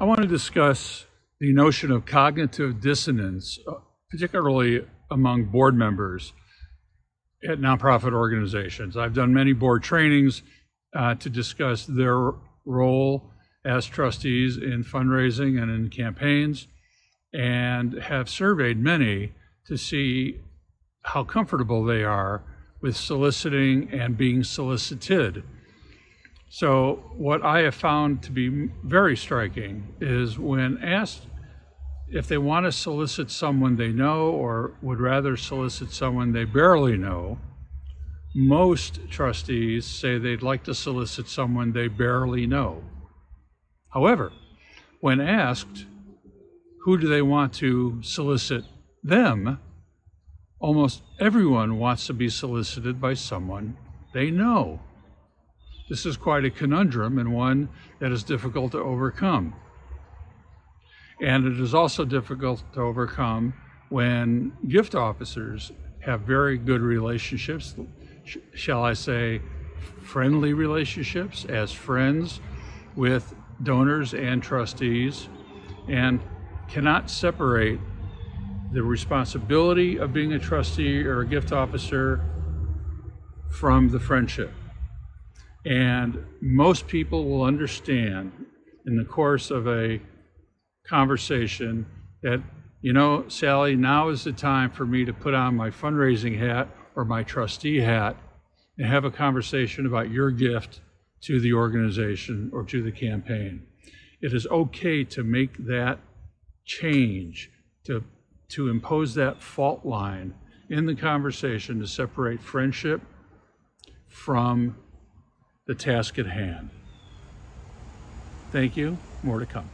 I want to discuss the notion of cognitive dissonance, uh, particularly among board members at nonprofit organizations. I've done many board trainings uh, to discuss their role as trustees in fundraising and in campaigns, and have surveyed many to see how comfortable they are with soliciting and being solicited. So, what I have found to be very striking is when asked if they want to solicit someone they know or would rather solicit someone they barely know, most trustees say they'd like to solicit someone they barely know. However, when asked who do they want to solicit them, almost everyone wants to be solicited by someone they know. This is quite a conundrum and one that is difficult to overcome. And it is also difficult to overcome when gift officers have very good relationships, shall I say, friendly relationships as friends with donors and trustees, and cannot separate the responsibility of being a trustee or a gift officer from the friendship. And most people will understand in the course of a conversation that, you know, Sally, now is the time for me to put on my fundraising hat or my trustee hat and have a conversation about your gift to the organization or to the campaign. It is okay to make that change, to, to impose that fault line in the conversation to separate friendship from the task at hand. Thank you. More to come.